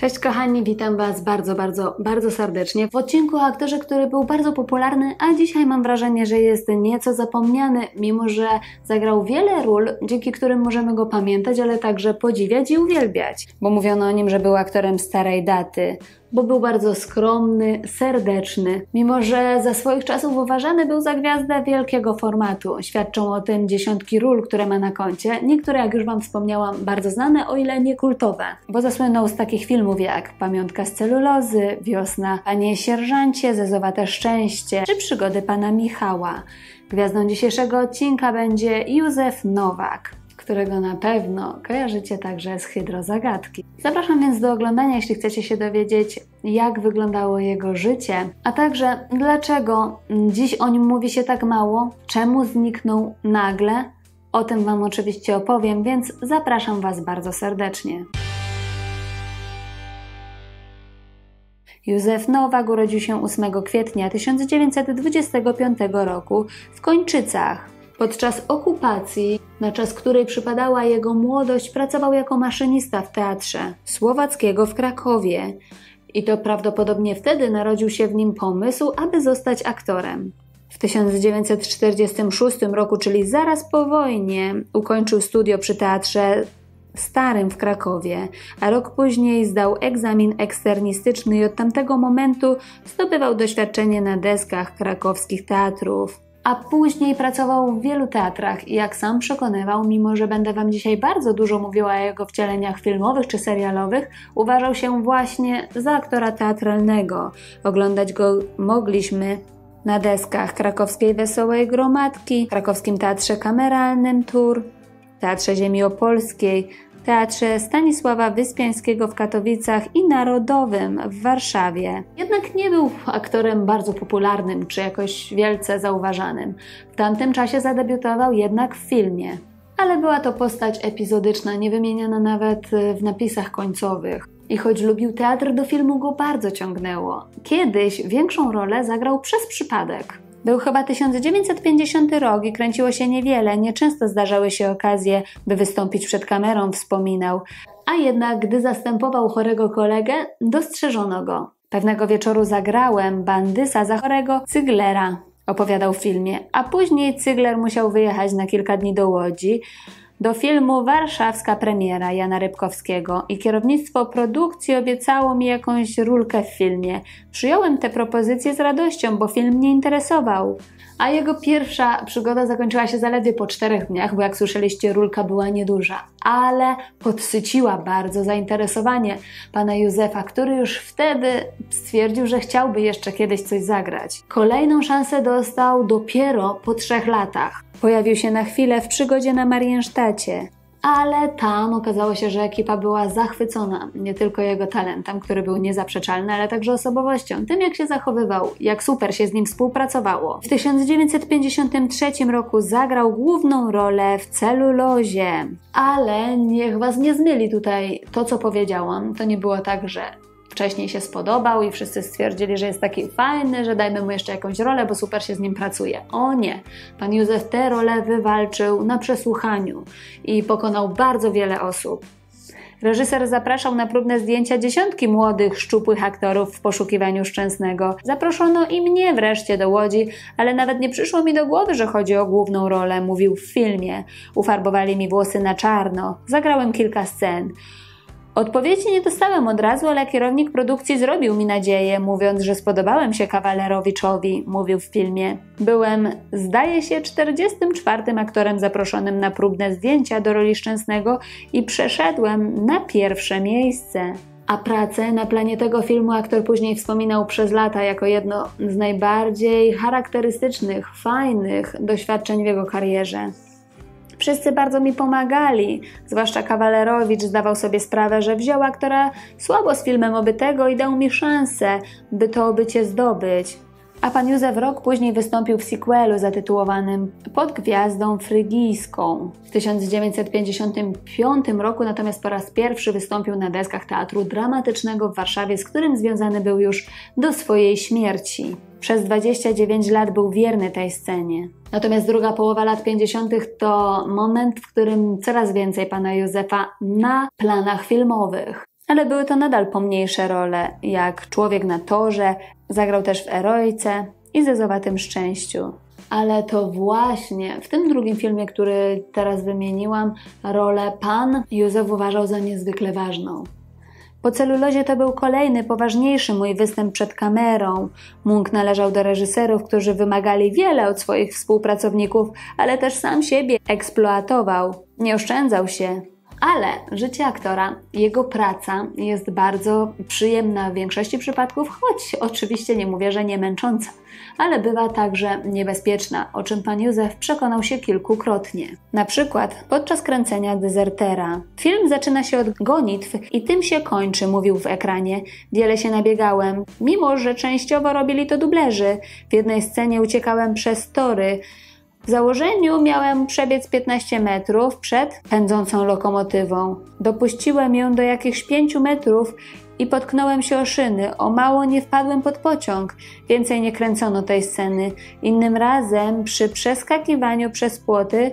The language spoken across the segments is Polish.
Cześć kochani, witam Was bardzo, bardzo, bardzo serdecznie w odcinku o aktorze, który był bardzo popularny, a dzisiaj mam wrażenie, że jest nieco zapomniany, mimo że zagrał wiele ról, dzięki którym możemy go pamiętać, ale także podziwiać i uwielbiać. Bo mówiono o nim, że był aktorem starej daty, bo był bardzo skromny, serdeczny, mimo że za swoich czasów uważany był za gwiazdę wielkiego formatu. Świadczą o tym dziesiątki ról, które ma na koncie, niektóre, jak już Wam wspomniałam, bardzo znane, o ile nie kultowe, bo zasłynął z takich filmów jak Pamiątka z celulozy, Wiosna, Panie Sierżancie, Zezowate Szczęście czy Przygody Pana Michała. Gwiazdą dzisiejszego odcinka będzie Józef Nowak którego na pewno kojarzycie także z Hydrozagadki. Zapraszam więc do oglądania, jeśli chcecie się dowiedzieć, jak wyglądało jego życie, a także dlaczego dziś o nim mówi się tak mało, czemu zniknął nagle. O tym Wam oczywiście opowiem, więc zapraszam Was bardzo serdecznie. Józef Nowak urodził się 8 kwietnia 1925 roku w Kończycach. Podczas okupacji, na czas której przypadała jego młodość, pracował jako maszynista w teatrze słowackiego w Krakowie. I to prawdopodobnie wtedy narodził się w nim pomysł, aby zostać aktorem. W 1946 roku, czyli zaraz po wojnie, ukończył studio przy teatrze Starym w Krakowie, a rok później zdał egzamin eksternistyczny i od tamtego momentu zdobywał doświadczenie na deskach krakowskich teatrów a później pracował w wielu teatrach i jak sam przekonywał, mimo że będę Wam dzisiaj bardzo dużo mówiła o jego wcieleniach filmowych czy serialowych, uważał się właśnie za aktora teatralnego. Oglądać go mogliśmy na deskach krakowskiej Wesołej Gromadki, krakowskim Teatrze Kameralnym Tour, Teatrze Ziemi Opolskiej, Teatrze Stanisława Wyspiańskiego w Katowicach i Narodowym w Warszawie. Jednak nie był aktorem bardzo popularnym czy jakoś wielce zauważanym. W tamtym czasie zadebiutował jednak w filmie. Ale była to postać epizodyczna, nie wymieniana nawet w napisach końcowych. I choć lubił teatr, do filmu go bardzo ciągnęło. Kiedyś większą rolę zagrał przez przypadek. Był chyba 1950 rok i kręciło się niewiele, nieczęsto zdarzały się okazje, by wystąpić przed kamerą, wspominał. A jednak, gdy zastępował chorego kolegę, dostrzeżono go. Pewnego wieczoru zagrałem bandysa za chorego Cyglera, opowiadał w filmie, a później Cygler musiał wyjechać na kilka dni do Łodzi, do filmu Warszawska premiera Jana Rybkowskiego i kierownictwo produkcji obiecało mi jakąś rulkę w filmie. Przyjąłem tę propozycję z radością, bo film mnie interesował. A jego pierwsza przygoda zakończyła się zaledwie po czterech dniach, bo jak słyszeliście, rulka była nieduża, ale podsyciła bardzo zainteresowanie pana Józefa, który już wtedy stwierdził, że chciałby jeszcze kiedyś coś zagrać. Kolejną szansę dostał dopiero po trzech latach. Pojawił się na chwilę w przygodzie na Mariensztacie, ale tam okazało się, że ekipa była zachwycona nie tylko jego talentem, który był niezaprzeczalny, ale także osobowością, tym jak się zachowywał, jak super się z nim współpracowało. W 1953 roku zagrał główną rolę w celulozie, ale niech was nie zmyli tutaj to, co powiedziałam. To nie było tak, że wcześniej się spodobał i wszyscy stwierdzili, że jest taki fajny, że dajmy mu jeszcze jakąś rolę, bo super się z nim pracuje. O nie! Pan Józef tę rolę wywalczył na przesłuchaniu i pokonał bardzo wiele osób. Reżyser zapraszał na próbne zdjęcia dziesiątki młodych, szczupłych aktorów w poszukiwaniu Szczęsnego. Zaproszono i mnie wreszcie do Łodzi, ale nawet nie przyszło mi do głowy, że chodzi o główną rolę, mówił w filmie. Ufarbowali mi włosy na czarno. Zagrałem kilka scen. Odpowiedzi nie dostałem od razu, ale kierownik produkcji zrobił mi nadzieję, mówiąc, że spodobałem się kawalerowiczowi, mówił w filmie. Byłem, zdaje się, 44 aktorem zaproszonym na próbne zdjęcia do roli Szczęsnego i przeszedłem na pierwsze miejsce. A pracę na planie tego filmu aktor później wspominał przez lata jako jedno z najbardziej charakterystycznych, fajnych doświadczeń w jego karierze. Wszyscy bardzo mi pomagali, zwłaszcza Kawalerowicz zdawał sobie sprawę, że wziął aktora słabo z filmem obytego i dał mi szansę, by to obycie zdobyć. A pan Józef rok później wystąpił w sequelu zatytułowanym Pod gwiazdą frygijską. W 1955 roku natomiast po raz pierwszy wystąpił na deskach teatru dramatycznego w Warszawie, z którym związany był już do swojej śmierci. Przez 29 lat był wierny tej scenie. Natomiast druga połowa lat 50. to moment, w którym coraz więcej pana Józefa na planach filmowych. Ale były to nadal pomniejsze role, jak Człowiek na torze, zagrał też w Erojce i Zezowatym Szczęściu. Ale to właśnie w tym drugim filmie, który teraz wymieniłam, rolę pan Józef uważał za niezwykle ważną. Po celulozie to był kolejny, poważniejszy mój występ przed kamerą. Munk należał do reżyserów, którzy wymagali wiele od swoich współpracowników, ale też sam siebie eksploatował. Nie oszczędzał się. Ale życie aktora, jego praca jest bardzo przyjemna w większości przypadków, choć oczywiście nie mówię, że nie męcząca, ale bywa także niebezpieczna, o czym pan Józef przekonał się kilkukrotnie. Na przykład podczas kręcenia Dezertera. Film zaczyna się od gonitw i tym się kończy, mówił w ekranie. Wiele się nabiegałem, mimo że częściowo robili to dublerzy. W jednej scenie uciekałem przez tory, w założeniu miałem przebiec 15 metrów przed pędzącą lokomotywą. Dopuściłem ją do jakichś 5 metrów i potknąłem się o szyny. O mało nie wpadłem pod pociąg. Więcej nie kręcono tej sceny. Innym razem, przy przeskakiwaniu przez płoty,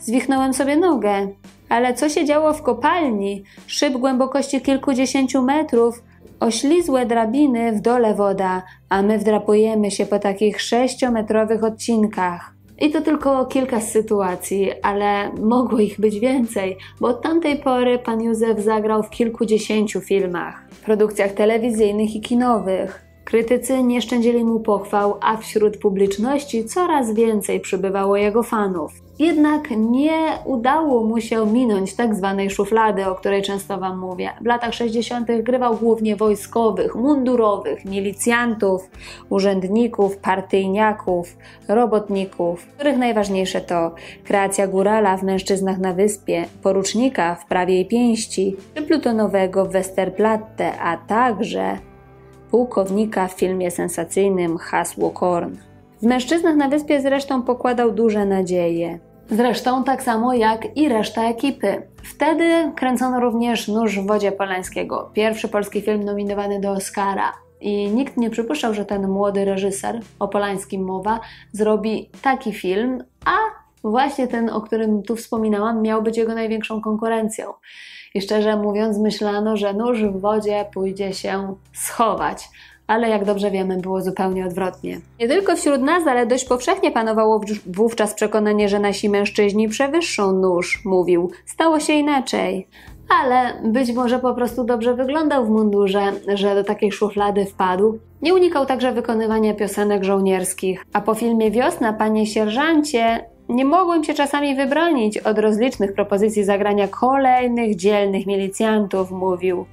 zwichnąłem sobie nogę. Ale co się działo w kopalni? Szyb głębokości kilkudziesięciu metrów, oślizłe drabiny, w dole woda, a my wdrapujemy się po takich sześciometrowych odcinkach. I to tylko kilka sytuacji, ale mogło ich być więcej, bo od tamtej pory pan Józef zagrał w kilkudziesięciu filmach, produkcjach telewizyjnych i kinowych. Krytycy nie szczędzili mu pochwał, a wśród publiczności coraz więcej przybywało jego fanów. Jednak nie udało mu się minąć tak zwanej szuflady, o której często Wam mówię. W latach 60. grywał głównie wojskowych, mundurowych, milicjantów, urzędników, partyjniaków, robotników, których najważniejsze to kreacja górala w Mężczyznach na Wyspie, porucznika w Prawiej Pięści, czy plutonowego w Westerplatte, a także pułkownika w filmie sensacyjnym Hasło Korn. W Mężczyznach na Wyspie zresztą pokładał duże nadzieje. Zresztą tak samo jak i reszta ekipy. Wtedy kręcono również Nóż w wodzie Polańskiego, pierwszy polski film nominowany do Oscara. I nikt nie przypuszczał, że ten młody reżyser, o Polańskim mowa, zrobi taki film, a właśnie ten, o którym tu wspominałam, miał być jego największą konkurencją. I szczerze mówiąc, myślano, że nóż w wodzie pójdzie się schować ale jak dobrze wiemy, było zupełnie odwrotnie. Nie tylko wśród nas, ale dość powszechnie panowało wówczas przekonanie, że nasi mężczyźni przewyższą nóż, mówił. Stało się inaczej. Ale być może po prostu dobrze wyglądał w mundurze, że do takiej szuflady wpadł. Nie unikał także wykonywania piosenek żołnierskich, a po filmie Wiosna, panie sierżancie, nie mogłem się czasami wybronić od rozlicznych propozycji zagrania kolejnych dzielnych milicjantów, mówił.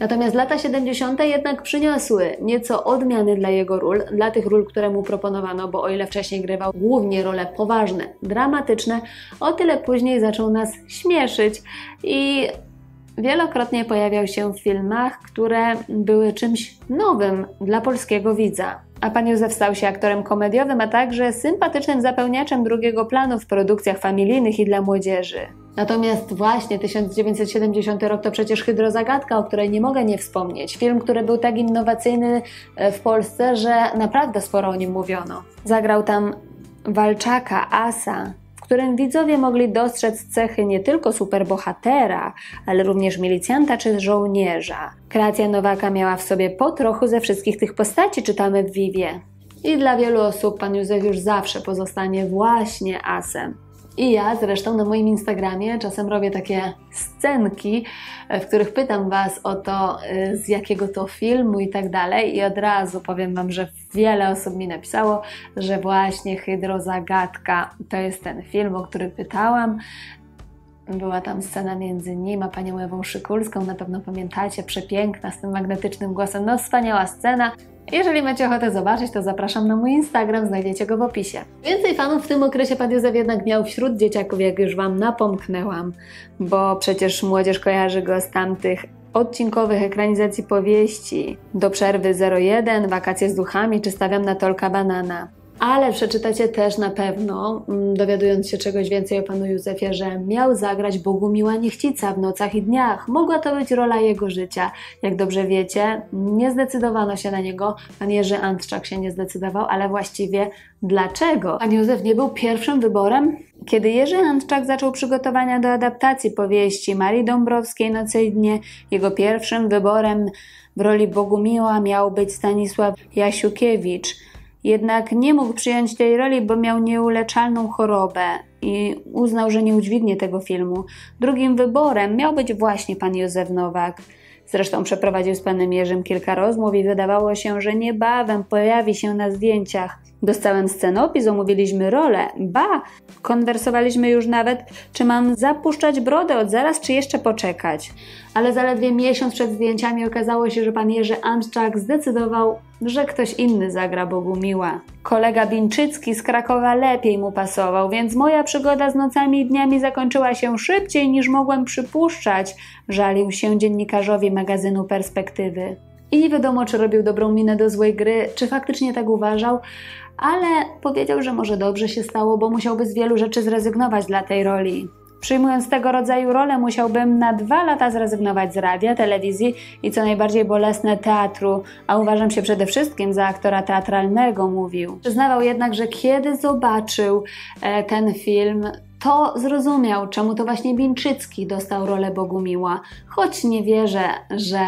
Natomiast lata 70. jednak przyniosły nieco odmiany dla jego ról, dla tych ról, które mu proponowano, bo o ile wcześniej grywał głównie role poważne, dramatyczne, o tyle później zaczął nas śmieszyć i wielokrotnie pojawiał się w filmach, które były czymś nowym dla polskiego widza. A pan Józef stał się aktorem komediowym, a także sympatycznym zapełniaczem drugiego planu w produkcjach familijnych i dla młodzieży. Natomiast właśnie 1970 rok to przecież Hydrozagadka, o której nie mogę nie wspomnieć. Film, który był tak innowacyjny e, w Polsce, że naprawdę sporo o nim mówiono. Zagrał tam walczaka, asa, w którym widzowie mogli dostrzec cechy nie tylko superbohatera, ale również milicjanta czy żołnierza. Kreacja Nowaka miała w sobie po trochu ze wszystkich tych postaci, czytamy w Vivie. I dla wielu osób pan Józef już zawsze pozostanie właśnie asem. I ja zresztą na moim Instagramie czasem robię takie scenki, w których pytam Was o to, y, z jakiego to filmu i tak dalej. I od razu powiem Wam, że wiele osób mi napisało, że właśnie Hydrozagadka to jest ten film, o który pytałam. Była tam scena między nim a panią Ewą Szykulską, na pewno pamiętacie, przepiękna, z tym magnetycznym głosem. No, wspaniała scena. Jeżeli macie ochotę zobaczyć, to zapraszam na mój Instagram, znajdziecie go w opisie. Więcej fanów w tym okresie Pan Józef jednak miał wśród dzieciaków, jak już Wam napomknęłam, bo przecież młodzież kojarzy go z tamtych odcinkowych ekranizacji powieści do przerwy 01, wakacje z duchami czy stawiam na tolka banana. Ale przeczytacie też na pewno, mm, dowiadując się czegoś więcej o panu Józefie, że miał zagrać Bogumiła Niechcica w nocach i dniach. Mogła to być rola jego życia. Jak dobrze wiecie, nie zdecydowano się na niego. Pan Jerzy Antczak się nie zdecydował, ale właściwie dlaczego? Pan Józef nie był pierwszym wyborem? Kiedy Jerzy Antczak zaczął przygotowania do adaptacji powieści Marii Dąbrowskiej Noce i Dnie, jego pierwszym wyborem w roli Bogumiła miał być Stanisław Jasiukiewicz – jednak nie mógł przyjąć tej roli, bo miał nieuleczalną chorobę i uznał, że nie udźwignie tego filmu. Drugim wyborem miał być właśnie pan Józef Nowak. Zresztą przeprowadził z panem Jerzym kilka rozmów i wydawało się, że niebawem pojawi się na zdjęciach. Dostałem scenopis, omówiliśmy rolę. Ba, konwersowaliśmy już nawet, czy mam zapuszczać brodę od zaraz, czy jeszcze poczekać. Ale zaledwie miesiąc przed zdjęciami okazało się, że pan Jerzy Antczak zdecydował, że ktoś inny zagra Bogumiła. Kolega Bińczycki z Krakowa lepiej mu pasował, więc moja przygoda z nocami i dniami zakończyła się szybciej niż mogłem przypuszczać, żalił się dziennikarzowi magazynu Perspektywy. I nie wiadomo, czy robił dobrą minę do złej gry, czy faktycznie tak uważał, ale powiedział, że może dobrze się stało, bo musiałby z wielu rzeczy zrezygnować dla tej roli. Przyjmując tego rodzaju rolę, musiałbym na dwa lata zrezygnować z radia, telewizji i co najbardziej bolesne teatru, a uważam się przede wszystkim za aktora teatralnego, mówił. Przyznawał jednak, że kiedy zobaczył e, ten film, to zrozumiał, czemu to właśnie Bińczycki dostał rolę Bogumiła, choć nie wierzę, że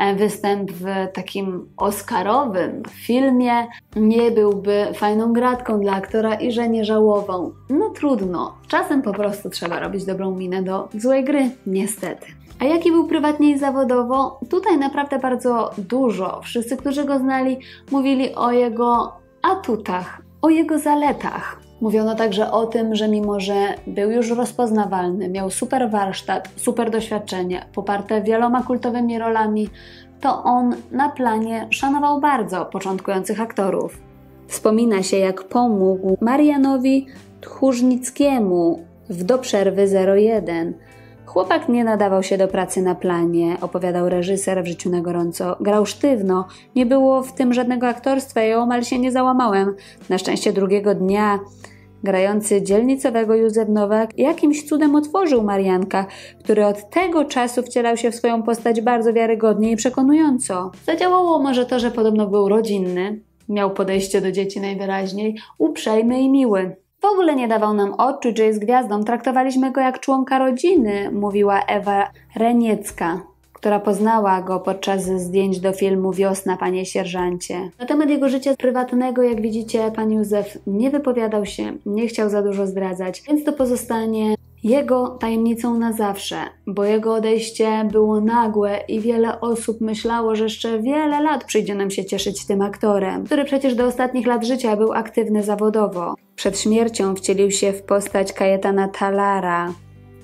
E, występ w takim oscarowym filmie nie byłby fajną gratką dla aktora i że nie żałował. No trudno, czasem po prostu trzeba robić dobrą minę do złej gry, niestety. A jaki był prywatnie i zawodowo? Tutaj naprawdę bardzo dużo. Wszyscy, którzy go znali, mówili o jego atutach, o jego zaletach. Mówiono także o tym, że mimo, że był już rozpoznawalny, miał super warsztat, super doświadczenie, poparte wieloma kultowymi rolami, to on na planie szanował bardzo początkujących aktorów. Wspomina się, jak pomógł Marianowi Tchórznickiemu w Do przerwy 01. Chłopak nie nadawał się do pracy na planie, opowiadał reżyser w życiu na gorąco. Grał sztywno, nie było w tym żadnego aktorstwa i omal się nie załamałem. Na szczęście drugiego dnia grający dzielnicowego Józef Nowak jakimś cudem otworzył Marianka, który od tego czasu wcielał się w swoją postać bardzo wiarygodnie i przekonująco. Zadziałało może to, że podobno był rodzinny, miał podejście do dzieci najwyraźniej, uprzejmy i miły. W ogóle nie dawał nam odczuć, że jest gwiazdą, traktowaliśmy go jak członka rodziny, mówiła Ewa Reniecka która poznała go podczas zdjęć do filmu Wiosna, panie sierżancie. Na temat jego życia prywatnego, jak widzicie, pan Józef nie wypowiadał się, nie chciał za dużo zdradzać, więc to pozostanie jego tajemnicą na zawsze, bo jego odejście było nagłe i wiele osób myślało, że jeszcze wiele lat przyjdzie nam się cieszyć tym aktorem, który przecież do ostatnich lat życia był aktywny zawodowo. Przed śmiercią wcielił się w postać Kajetana Talara,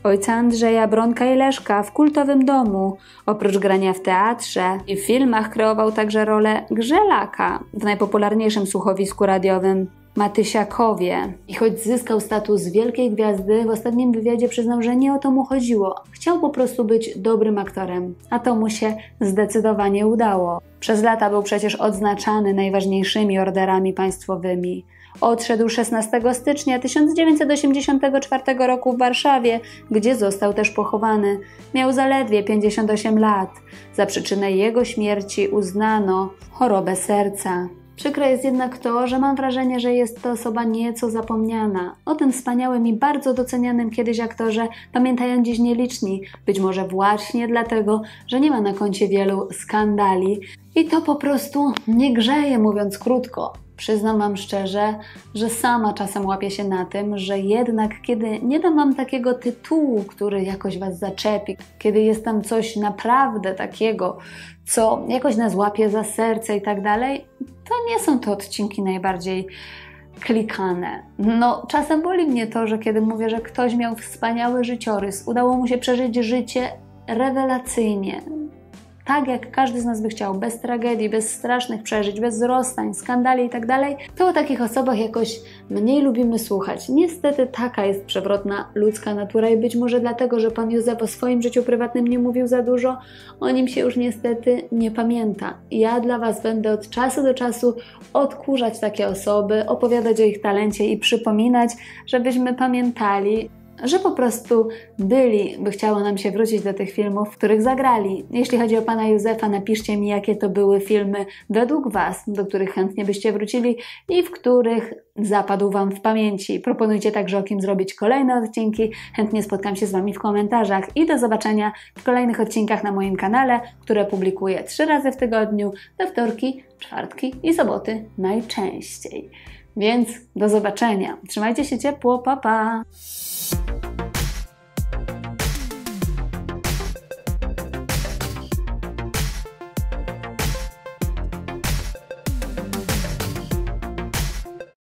ojca Andrzeja Bronka i Leszka w kultowym domu. Oprócz grania w teatrze i w filmach kreował także rolę Grzelaka w najpopularniejszym słuchowisku radiowym Matysiakowie. I choć zyskał status wielkiej gwiazdy, w ostatnim wywiadzie przyznał, że nie o to mu chodziło. Chciał po prostu być dobrym aktorem, a to mu się zdecydowanie udało. Przez lata był przecież odznaczany najważniejszymi orderami państwowymi. Odszedł 16 stycznia 1984 roku w Warszawie, gdzie został też pochowany. Miał zaledwie 58 lat. Za przyczynę jego śmierci uznano chorobę serca. Przykre jest jednak to, że mam wrażenie, że jest to osoba nieco zapomniana. O tym wspaniałym i bardzo docenianym kiedyś aktorze pamiętają dziś nieliczni, być może właśnie dlatego, że nie ma na koncie wielu skandali i to po prostu nie grzeje, mówiąc krótko. Przyznam Wam szczerze, że sama czasem łapię się na tym, że jednak kiedy nie dam Wam takiego tytułu, który jakoś Was zaczepi, kiedy jest tam coś naprawdę takiego, co jakoś nas łapie za serce i tak dalej, to nie są to odcinki najbardziej klikane. No, czasem boli mnie to, że kiedy mówię, że ktoś miał wspaniały życiorys, udało mu się przeżyć życie rewelacyjnie, tak jak każdy z nas by chciał, bez tragedii, bez strasznych przeżyć, bez rozstań, skandali itd., tak to o takich osobach jakoś mniej lubimy słuchać. Niestety taka jest przewrotna ludzka natura i być może dlatego, że pan Józef o swoim życiu prywatnym nie mówił za dużo, o nim się już niestety nie pamięta. Ja dla Was będę od czasu do czasu odkurzać takie osoby, opowiadać o ich talencie i przypominać, żebyśmy pamiętali, że po prostu byli, by chciało nam się wrócić do tych filmów, w których zagrali. Jeśli chodzi o pana Józefa, napiszcie mi, jakie to były filmy według Was, do których chętnie byście wrócili i w których zapadł Wam w pamięci. Proponujcie także o kim zrobić kolejne odcinki. Chętnie spotkam się z Wami w komentarzach i do zobaczenia w kolejnych odcinkach na moim kanale, które publikuję trzy razy w tygodniu, we wtorki, czwartki i soboty najczęściej. Więc do zobaczenia. Trzymajcie się ciepło, pa pa! Bye.